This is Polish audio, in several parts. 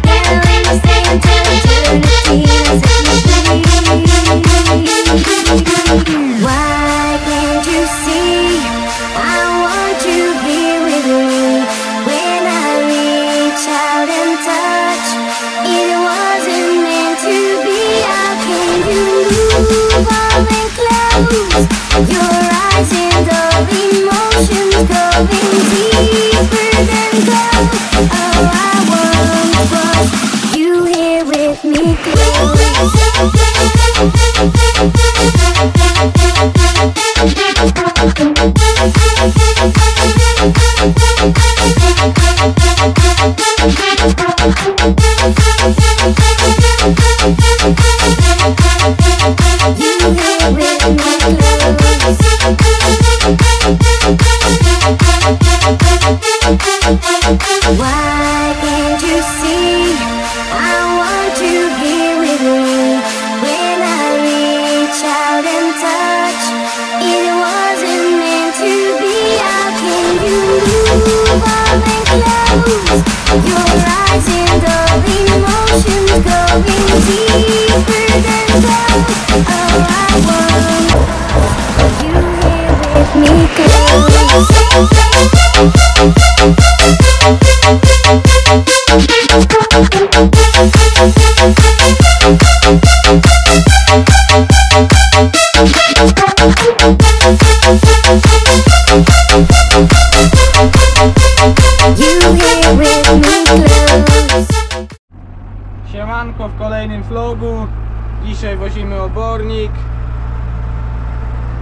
Get away, stay until the make me feel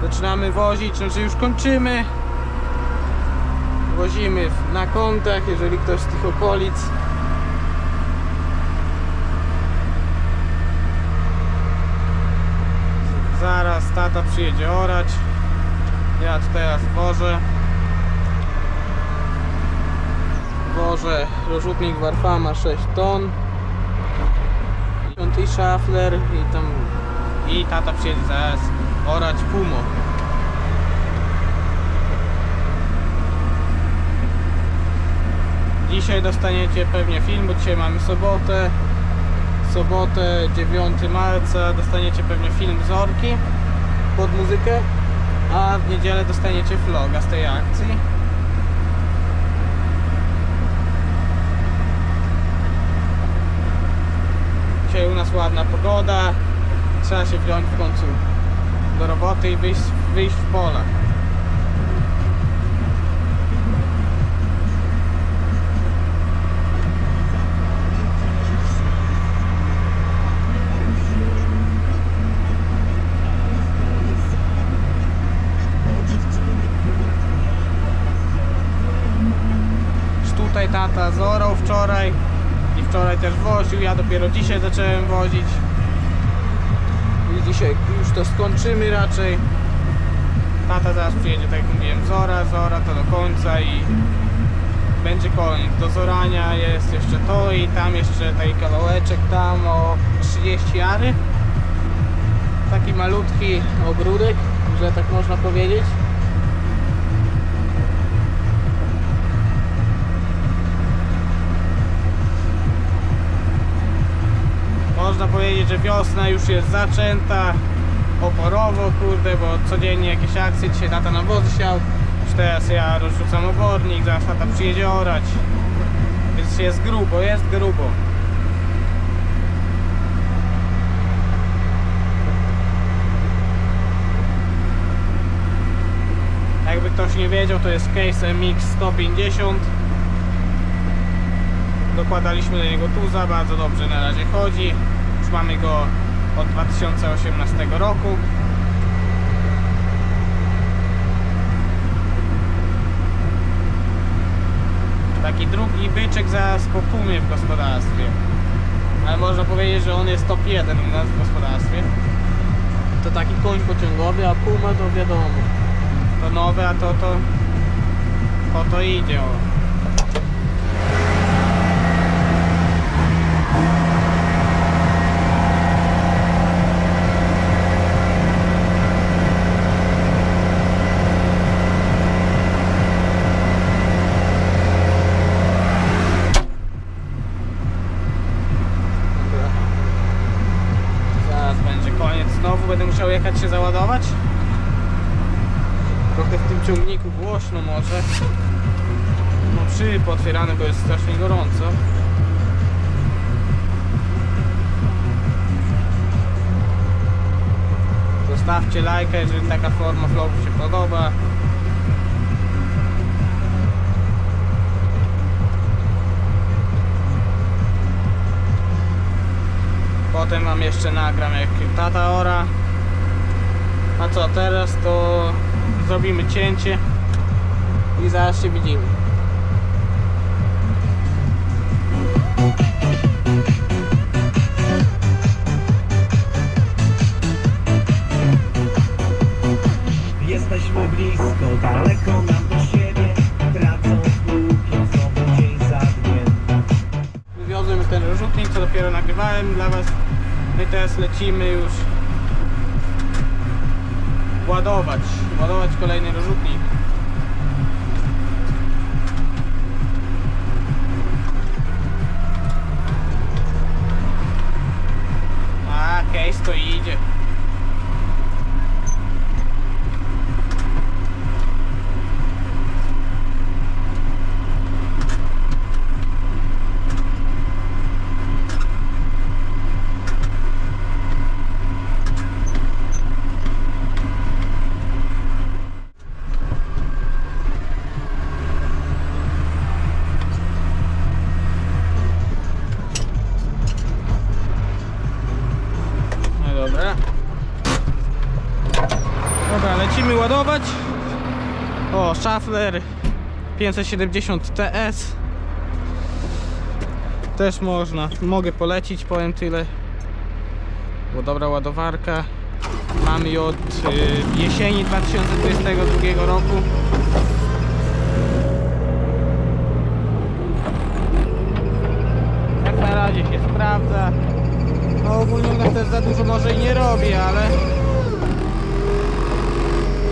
Zaczynamy wozić, znaczy już kończymy. Wozimy na kątach, jeżeli ktoś z tych okolic. Zaraz tata przyjedzie orać. Ja teraz wożę. Wożę rozrzutnik Warfama 6 ton. Piąty szafler i tam i tata przyjedzie zaraz orać pumo. Dzisiaj dostaniecie pewnie film, bo dzisiaj mamy sobotę. Sobotę 9 marca dostaniecie pewnie film z Orki pod muzykę, a w niedzielę dostaniecie vloga z tej akcji. Dzisiaj u nas ładna pogoda. Trzeba się wziąć w końcu do roboty i wyjść, wyjść w. Już Tutaj tata zorał wczoraj i wczoraj też woził, ja dopiero dzisiaj zacząłem wozić i dzisiaj już to skończymy raczej. Tata zaraz przyjedzie, tak jak mówiłem, zora, zora to do końca i będzie koniec, do zorania jest jeszcze to i tam jeszcze taki kawałeczek tam o 30 jary taki malutki ogródek, że tak można powiedzieć Można powiedzieć, że wiosna już jest zaczęta oporowo, kurde, bo codziennie jakieś akcje, dzisiaj tata na wozy siał, już teraz ja rozrzucam obornik, zaraz tata przyjedzie orać, więc jest grubo, jest grubo. Jakby ktoś nie wiedział, to jest Case MX 150 dokładaliśmy do niego tuza, bardzo dobrze na razie chodzi. Mamy go od 2018 roku. Taki drugi byczek zaraz po pumie w gospodarstwie. Ale można powiedzieć, że on jest top 1 u nas w gospodarstwie. To taki koń pociągowy, a puma to wiadomo. To nowe, a to to po to idzie. O. Jechać się załadować? Trochę w tym ciągniku głośno może. No szyby otwierane, bo jest strasznie gorąco. Zostawcie lajka, jeżeli taka forma vlogu się podoba. Potem wam jeszcze nagram jak tata ora. A co teraz to zrobimy cięcie i zaraz się widzimy. Jesteśmy blisko, daleko nam do siebie Tracąc długi, znowu dzień za dniem Wywiozłem ten rzutnik, co dopiero nagrywałem dla was. My teraz lecimy już ładować, ładować kolejny rozrzutnik. O, Schaffler 570 TS. Też można. Mogę polecić, powiem tyle. Bo dobra ładowarka. Mamy ją od y, jesieni 2022 roku. Jak na razie się sprawdza. No ogólnie u nas też za dużo może i nie robi, ale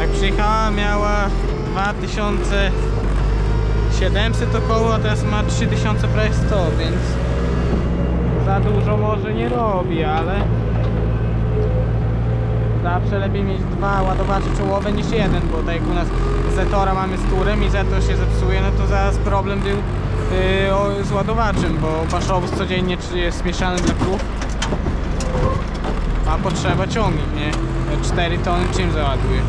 jak przyjechała miała 2700 około, a teraz ma 3000 prawie 100, więc za dużo może nie robi, ale zawsze lepiej mieć dwa ładowacze czołowe niż jeden, bo tak jak u nas Zetora mamy z turem i Zetor się zepsuje, no to zaraz problem był yy, z ładowaczem, bo paszowóz codziennie jest mieszany dla krów a potrzeba ciągnik, nie? 4 tony czym załaduje?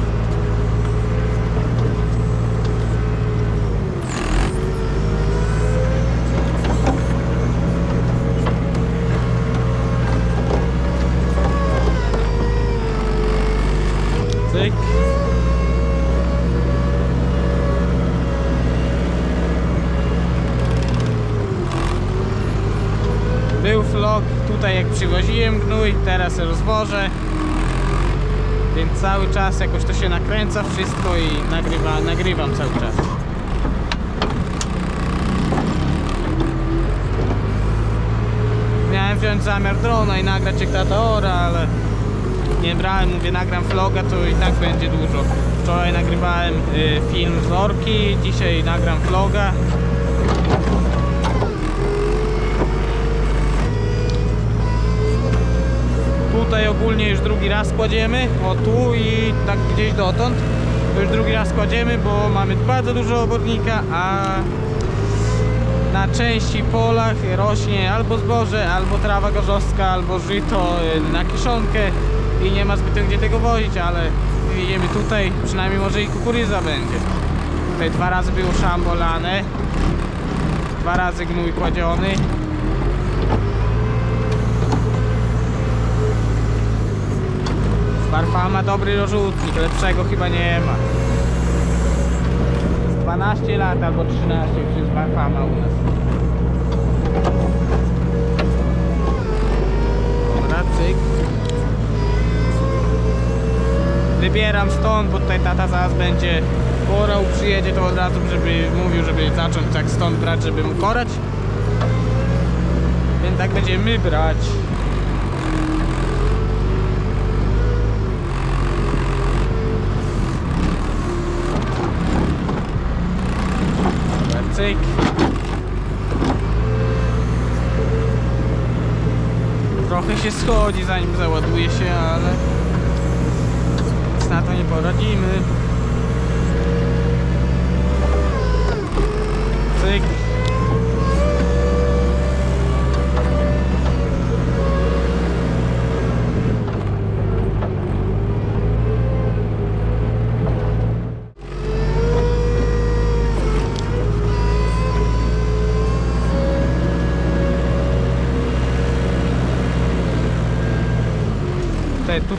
Cyk. Był vlog tutaj jak przywoziłem gnój, teraz rozwożę. Więc cały czas jakoś to się nakręca wszystko i nagrywa, nagrywam cały czas. Miałem wziąć zamiar drona i nagrać jak tata ora, ale nie brałem, mówię nagram vloga, to i tak będzie dużo. Wczoraj nagrywałem y, film z Orki, dzisiaj nagram vloga. Tutaj ogólnie już drugi raz kładziemy, o tu i tak gdzieś dotąd. Już drugi raz kładziemy, bo mamy bardzo dużo obornika, a na części polach rośnie albo zboże, albo trawa gorzowska, albo żyto y, na kiszonkę i nie ma zbytnio gdzie tego wozić, ale widzimy tutaj, przynajmniej może i kukurydza będzie. Tutaj dwa razy było szambolane, dwa razy gnój kładziony. Farfa ma dobry rozrzutnik, lepszego chyba nie ma. Z 12 lat albo 13 już jest Farfama u nas. Dobra, cyk. Wybieram stąd, bo tutaj tata zaraz będzie korał, przyjedzie to od razu, żeby mówił, żeby zacząć tak stąd brać, żeby mu korać. Więc tak będziemy brać. Dobra, cyk. Trochę się schodzi zanim załaduje się, ale na to nie poradzimy. Cyk.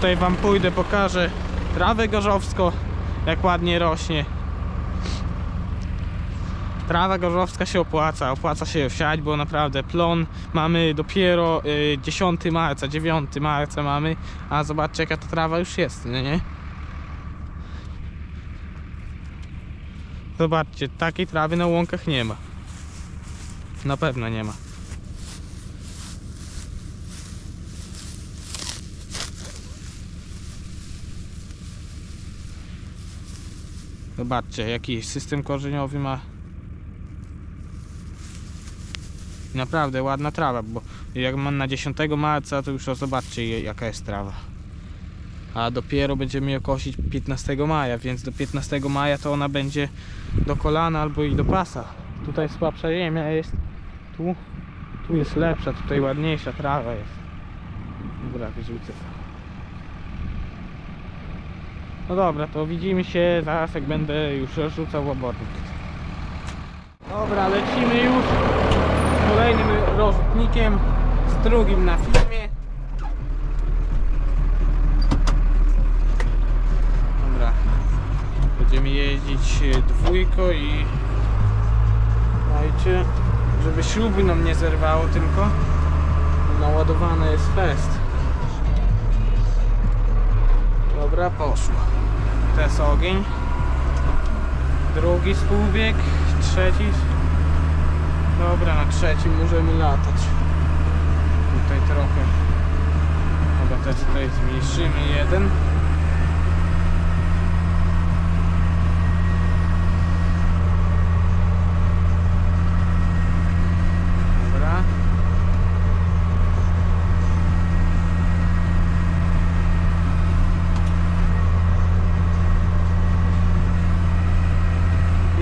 Tutaj, wam pójdę, pokażę trawę gorzowską, jak ładnie rośnie. Trawa gorzowska się opłaca, opłaca się wsiać, bo naprawdę plon mamy dopiero y, 10 marca, 9 marca mamy, a zobaczcie jaka ta trawa już jest, nie? nie? Zobaczcie, takiej trawy na łąkach nie ma. Na pewno nie ma. Zobaczcie, jaki system korzeniowy ma. Naprawdę ładna trawa, bo jak mam na 10 marca, to już zobaczcie jaka jest trawa. A dopiero będziemy ją kosić 15 maja, więc do 15 maja to ona będzie do kolana albo i do pasa. Tutaj słabsza ziemia jest. Tu, tu jest lepsza, tutaj ładniejsza trawa jest. Dobra, wyrzucę to. No dobra, to widzimy się zaraz jak będę już rzucał obornik. Dobra, lecimy już z kolejnym rozrzutnikiem, z drugim na filmie. Dobra, będziemy jeździć dwójko i dajcie, żeby śruby nam nie zerwało tylko. Naładowane jest fest. Dobra, poszło. Jest ogień. Drugi spółbieg, trzeci. Dobra, na trzecim możemy latać. Tutaj trochę. Dobra, też tutaj zmniejszymy jeden. Dobra.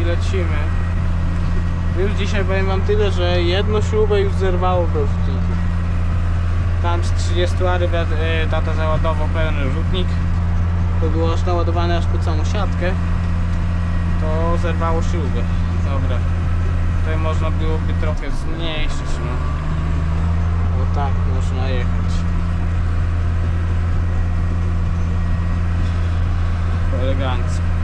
i lecimy. Już dzisiaj powiem wam tyle, że jedną śrubę już zerwało w rozrzutniku. Tam z 30 ary e, tata załadował pełny rzutnik. To było aż naładowane aż po całą siatkę. To zerwało śrubę. Dobra. Tutaj można byłoby trochę zmniejszyć, no. Bo tak można jechać. Elegancko.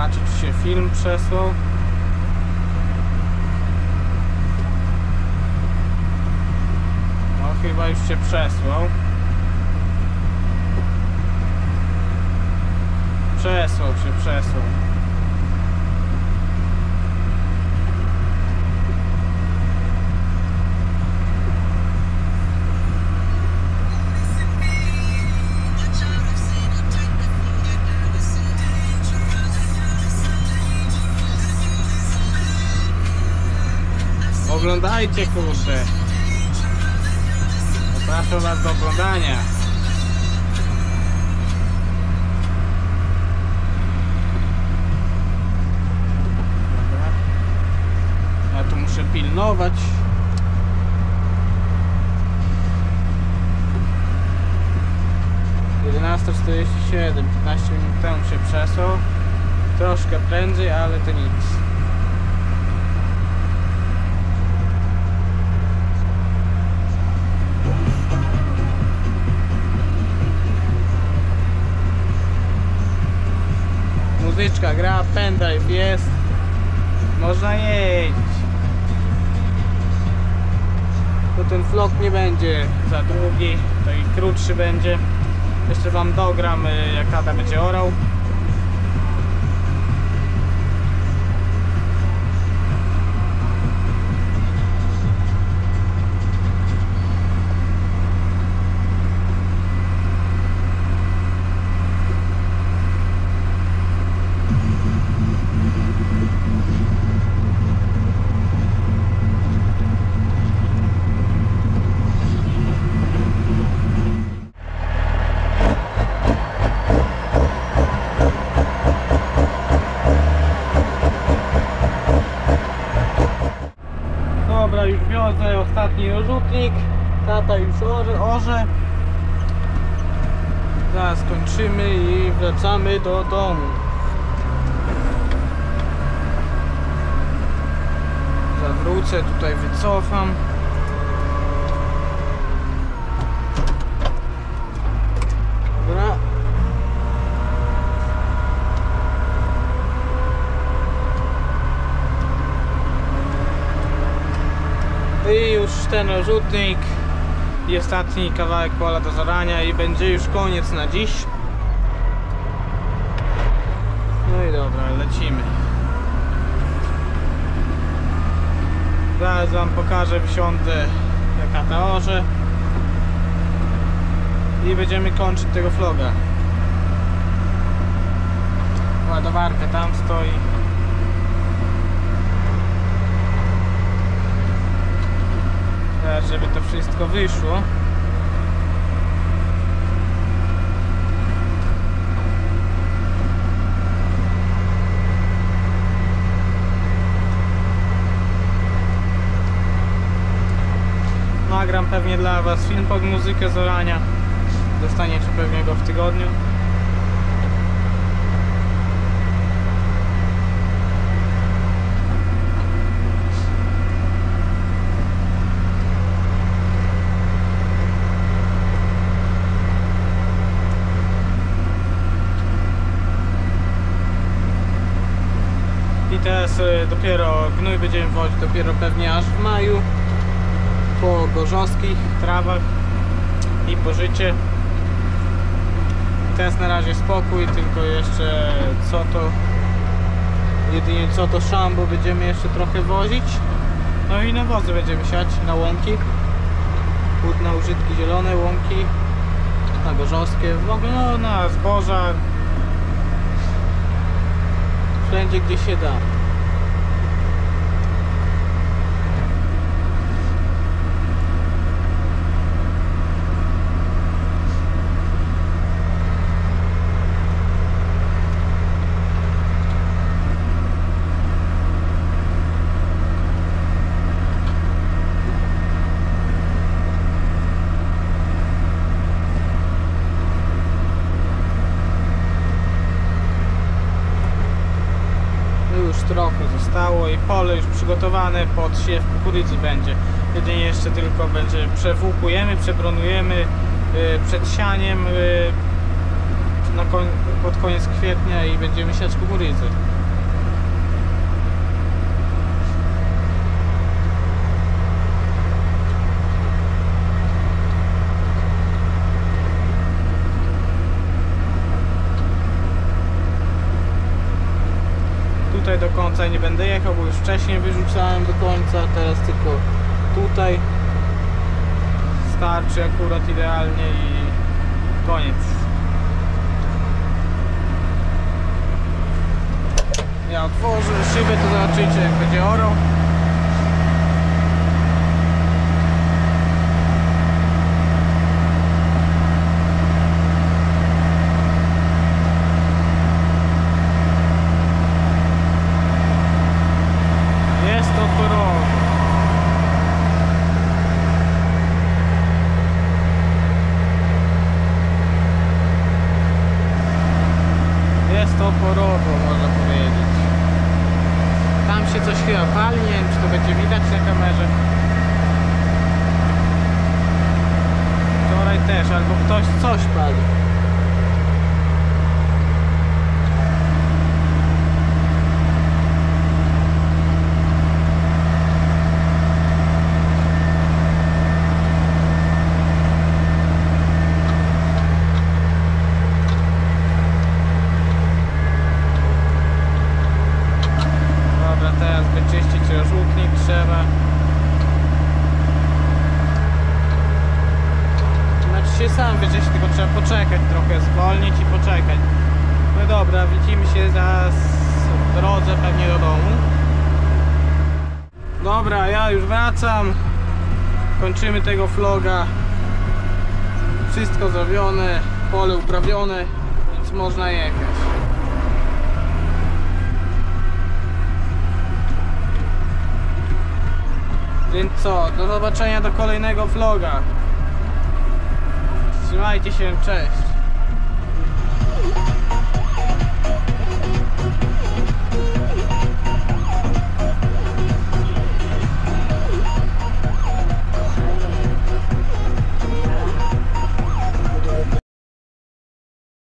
Zobaczyć, czy się film przesłał. No chyba już się przesłał. Przesłał się, przesłał. Oglądajcie kurczę. Zapraszam was do oglądania. Ja tu muszę pilnować. Jedenasta czterdzieści siedem, 15 minut temu się przesłał. Troszkę prędzej, ale to nic. Muzyczka gra, pendrive jest. Można jeździć. To ten vlog nie będzie za długi, taki krótszy będzie. Jeszcze wam dogram y, jak tata będzie orał. Dobra, już wiozę ostatni rzutnik. Tata już orze. orze. Zaraz kończymy i wracamy do domu. Zawrócę, tutaj wycofam. Dobra. I już ten rzutnik i ostatni kawałek pola do zarania i będzie już koniec na dziś. No i dobra, lecimy. Zaraz wam pokażę, wsiądę jaka ta i będziemy kończyć tego vloga. Ładowarka tam stoi. Teraz, żeby to wszystko wyszło. Nagram pewnie dla Was film pod muzykę z orania. Dostaniecie pewnie go w tygodniu. I teraz y, dopiero gnój będziemy wozić dopiero pewnie aż w maju po gorzowskich trawach i pożycie. I teraz na razie spokój, tylko jeszcze co to jedynie co to szambo będziemy jeszcze trochę wozić. No i nawozy będziemy siać na łąki. Płótna użytki zielone, łąki na gorzowskie, w ogóle no, na zboża. Wszędzie gdzie się da. Już trochę zostało i pole już przygotowane pod siew kukurydzy będzie. Jedynie jeszcze tylko będzie przewłókujemy, przebronujemy yy, przed sianiem koń, pod koniec kwietnia i będziemy siać kukurydzę. Tutaj do końca nie będę jechał, bo już wcześniej wyrzucałem do końca, teraz tylko tutaj starczy akurat idealnie i koniec. Ja otworzę szybę, to zobaczycie jak będzie orał. Jest to porowo. Jest to porowo, można powiedzieć. Tam się coś chyba pali, nie wiem czy to będzie widać na kamerze. Też, albo ktoś coś pali. Dobra, teraz wyczyścić żółtnik trzeba. Znaczy się sam wyczyścić, tylko trzeba poczekać trochę, zwolnić i poczekać. No dobra, widzimy się zaraz w drodze pewnie do domu. Dobra, ja już wracam. Kończymy tego vloga. Wszystko zrobione, pole uprawione, więc można jechać. Więc co, do zobaczenia do kolejnego vloga. Trzymajcie się, cześć.